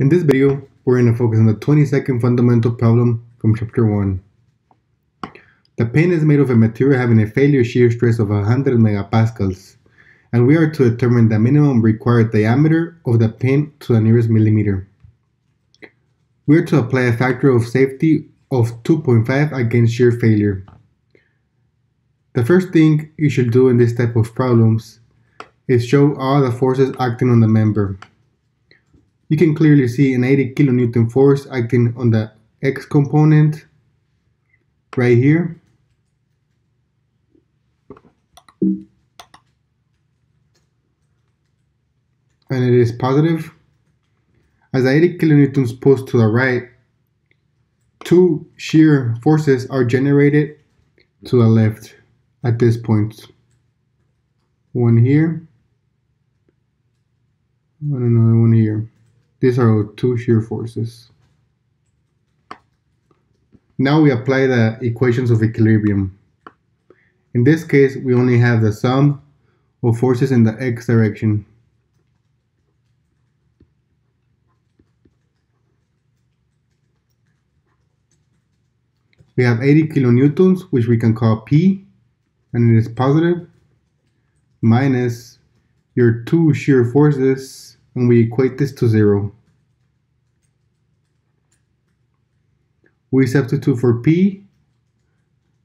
In this video, we're going to focus on the 22nd fundamental problem from chapter 1. The pin is made of a material having a failure shear stress of 100 megapascals, and we are to determine the minimum required diameter of the pin to the nearest millimeter. We are to apply a factor of safety of 2.5 against shear failure. The first thing you should do in this type of problems is show all the forces acting on the member. You can clearly see an 80 kilonewton force acting on the X component right here. And it is positive. As the 80 kilonewtons pulls to the right, two shear forces are generated to the left at this point. One here, and another one here. These are two shear forces. Now we apply the equations of equilibrium. In this case, we only have the sum of forces in the x direction. We have 80 kilonewtons, which we can call P, and it is positive, minus your two shear forces, and we equate this to zero. We substitute for P,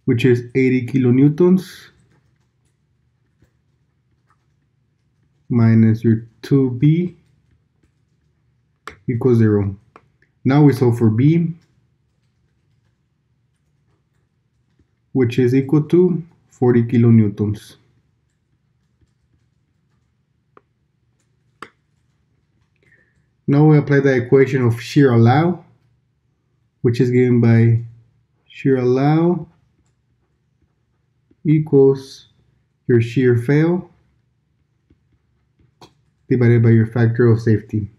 which is 80 kilonewtons, minus your 2B equals zero. Now we solve for B, which is equal to 40 kilonewtons. Now we apply the equation of shear allow, which is given by shear allow equals your shear fail divided by your factor of safety.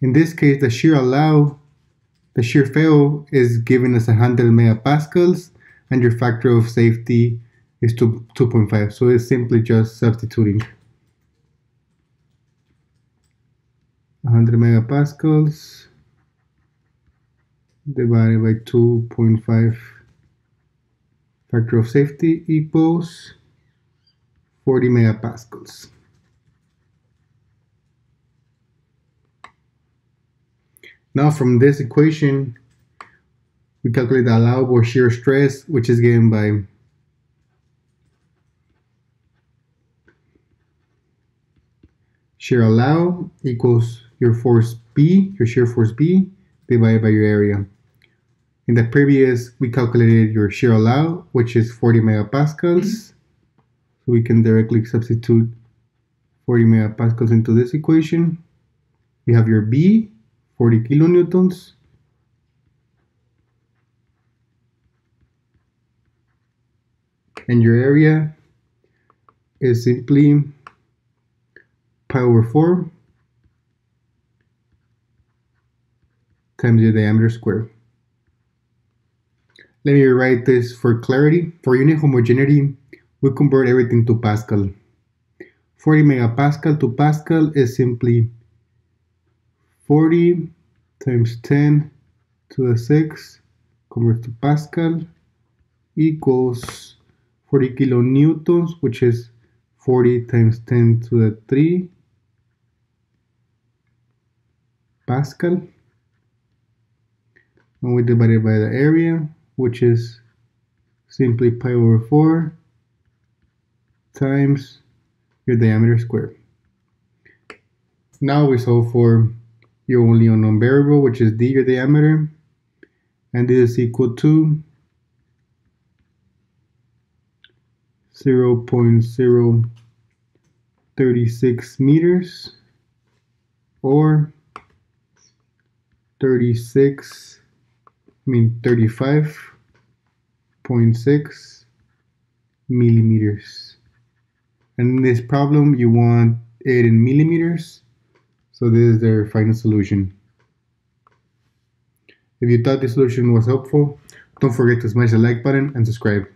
In this case, the shear allow, the shear fail is giving us 100 megapascals and your factor of safety is 2.5. So it's simply just substituting. 100 megapascals divided by 2.5 factor of safety equals 40 megapascals. Now from this equation, we calculate the allowable shear stress, which is given by shear allow equals your force B, your shear force B, divided by your area. In the previous, we calculated your shear allow, which is 40 megapascals. So we can directly substitute 40 megapascals into this equation. We have your B, 40 kilonewtons. And your area is simply pi over 4 times the diameter squared. Let me rewrite this for clarity. For unit homogeneity, we convert everything to Pascal. 40 megapascal to Pascal is simply 40 times 10 to the 6 convert to Pascal equals 40 kilonewtons, which is 40 times 10 to the 3 Pascal and we divide it by the area which is simply pi over 4 times your diameter squared. Now we solve for your only unknown variable which is d your diameter and this is equal to 0 0.036 meters or 36 I mean 35.6 millimeters. And in this problem, you want it in millimeters. So this is their final solution. If you thought this solution was helpful, don't forget to smash the like button and subscribe.